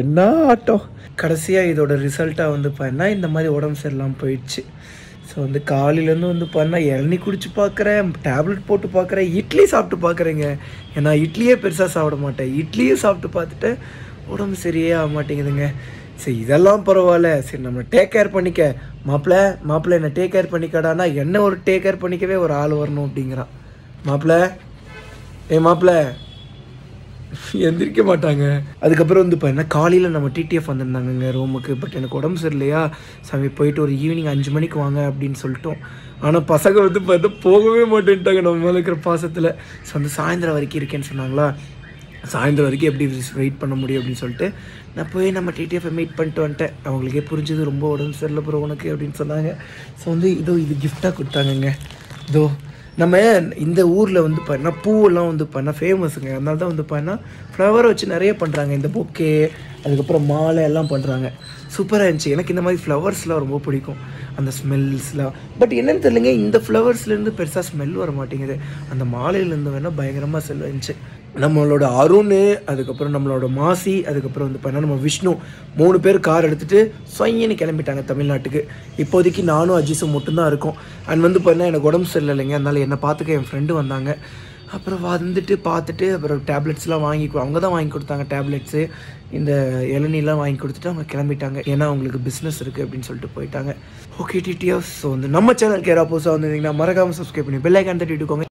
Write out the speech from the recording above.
என்ன ஆட்டம் கடைசியாக இதோட ரிசல்ட்டாக வந்து பார்த்தா இந்த மாதிரி உடம்பு சரியில்லாமல் போயிடுச்சு. ஸோ வந்து காலையிலேருந்து வந்து பண்ணா இளநீ குடிச்சு பார்க்குறேன் டேப்லெட் போட்டு பார்க்குறேன் இட்லி சாப்பிட்டு பார்க்குறேங்க ஏன்னா இட்லியே பெருசாக சாப்பிட மாட்டேன். இட்லியே சாப்பிட்டு பார்த்துட்டு உடம்பு சரியே ஆக மாட்டேங்குதுங்க. சரி இதெல்லாம் பரவாயில்ல. சரி நம்ம டேக் கேர் பண்ணிக்க. மாப்பிள்ள மாப்பிள்ள என்ன டேக் கேர் பண்ணிக்கடானா என்ன ஒரு டேக் கேர் பண்ணிக்கவே ஒரு ஆள் வரணும் அப்படிங்கிறான். மாப்பிள்ள ஏ மாப்பிள்ள எந்திரிக்க மாட்டாங்க. அதுக்கப்புறம் வந்து பார்த்தீங்கன்னா காலையில் நம்ம டிடிஎஃப் வந்திருந்தாங்கங்க ரூமுக்கு பட் எனக்கு உடம்பு சரியில்லையா? சாமி போயிட்டு ஒரு ஈவினிங் அஞ்சு மணிக்கு வாங்க அப்படின்னு சொல்லிட்டோம். ஆனால் பசங்க வந்து பார்த்தா போகவே மாட்டேன்ட்டாங்க. நம்ம மேலே இருக்கிற பாசத்தில். ஸோ வந்து சாயந்தரம் வரைக்கும் இருக்கேன்னு சொன்னாங்களா? சாயந்தரம் வரைக்கும் எப்படி வெயிட் பண்ண முடியும் அப்படின்னு சொல்லிட்டு நான் போய் நம்ம டிடிஎஃப் மீட் பண்ணிட்டு வந்துட்டேன். அவங்களுக்கே புரிஞ்சது ரொம்ப உடம்பு சரியில்லை ப்ரோ உனக்கு அப்படின்னு சொன்னாங்க. ஸோ வந்து இதோ இது கிஃப்டாக கொடுத்தாங்கங்க. இதோ நம்ம இந்த ஊரில் வந்து பார்த்தீங்கன்னா பூவெல்லாம் வந்து பார்த்தீங்கன்னா ஃபேமஸுங்க அதனால தான் வந்து பார்த்தீங்கன்னா ஃப்ளவரை வச்சு நிறைய பண்ணுறாங்க இந்த பொக்கே அதுக்கப்புறம் மாலை எல்லாம் பண்ணுறாங்க சூப்பராக இருந்துச்சு. எனக்கு இந்த மாதிரி ஃப்ளவர்ஸ்லாம் ரொம்ப பிடிக்கும். அந்த ஸ்மெல்ஸ்லாம் பட் என்னென்னு தெரியலங்க இந்த ஃப்ளவர்ஸ்லேருந்து பெருசாக ஸ்மெல் வர மாட்டேங்குது. அந்த மாலையிலேருந்து வேணால் பயங்கரமாக செல் இருந்துச்சு நம்மளோட அருண் அதுக்கப்புறம் நம்மளோட மாசி அதுக்கப்புறம் வந்து பார்த்தீங்கன்னா நம்ம விஷ்ணு மூணு பேர் கார் எடுத்துகிட்டு சொயின்னு கிளம்பிட்டாங்க தமிழ்நாட்டுக்கு. இப்போதைக்கு நானும் அஜிஸும் மட்டும்தான் இருக்கோம். அண்ட் வந்து பார்த்தீங்கன்னா எனக்கு உடம்பு சரியில்லைங்க. அதனால் என்னை பார்த்துக்க என் ஃப்ரெண்டு வந்தாங்க. அப்புறம் வந்துட்டு பார்த்துட்டு அப்புறம் டேப்லெட்ஸ்லாம் வாங்கி அவங்க தான் வாங்கி கொடுத்தாங்க டேப்லெட்ஸு இந்த இளநீலாம் வாங்கி கொடுத்துட்டு அவங்க கிளம்பிட்டாங்க. ஏன்னா அவங்களுக்கு பிஸ்னஸ் இருக்குது அப்படின்னு சொல்லிட்டு போயிட்டாங்க. ஓகே டிடிஎஃப் ஸோ வந்து நம்ம சேனலுக்கு யாராவது புதுசாக வந்திருந்தீங்கன்னா மறக்காமல் சப்ஸ்கிரைப் பண்ணி பெல் ஐக்கான் தட்டிட்டுக்கோங்க